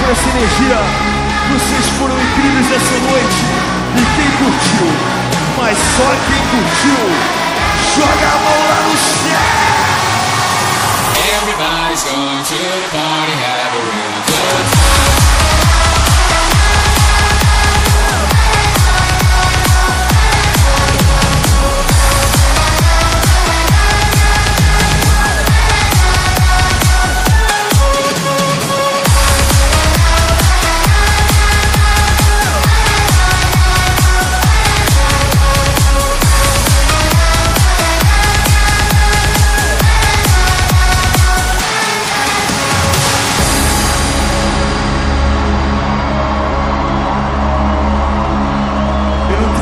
por essa energia. Vocês foram incríveis essa noite. E quem curtiu, mas só quem curtiu, joga a mão lá no céu. Everybody's going to the party, have a real good time.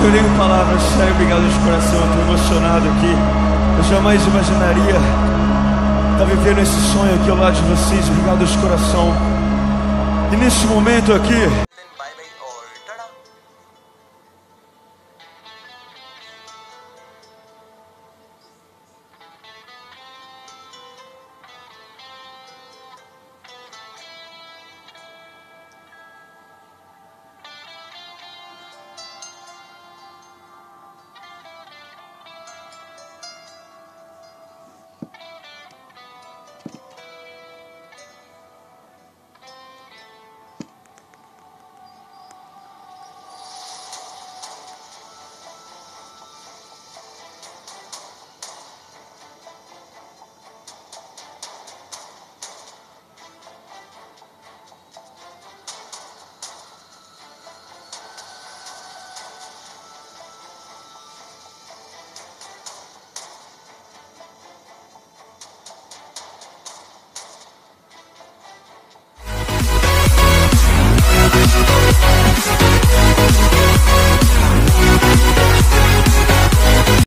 Eu nem palavras, sério, obrigado de coração, tô emocionado aqui. Eu jamais imaginaria estar vivendo esse sonho aqui ao lado de vocês, obrigado de coração. E nesse momento aqui,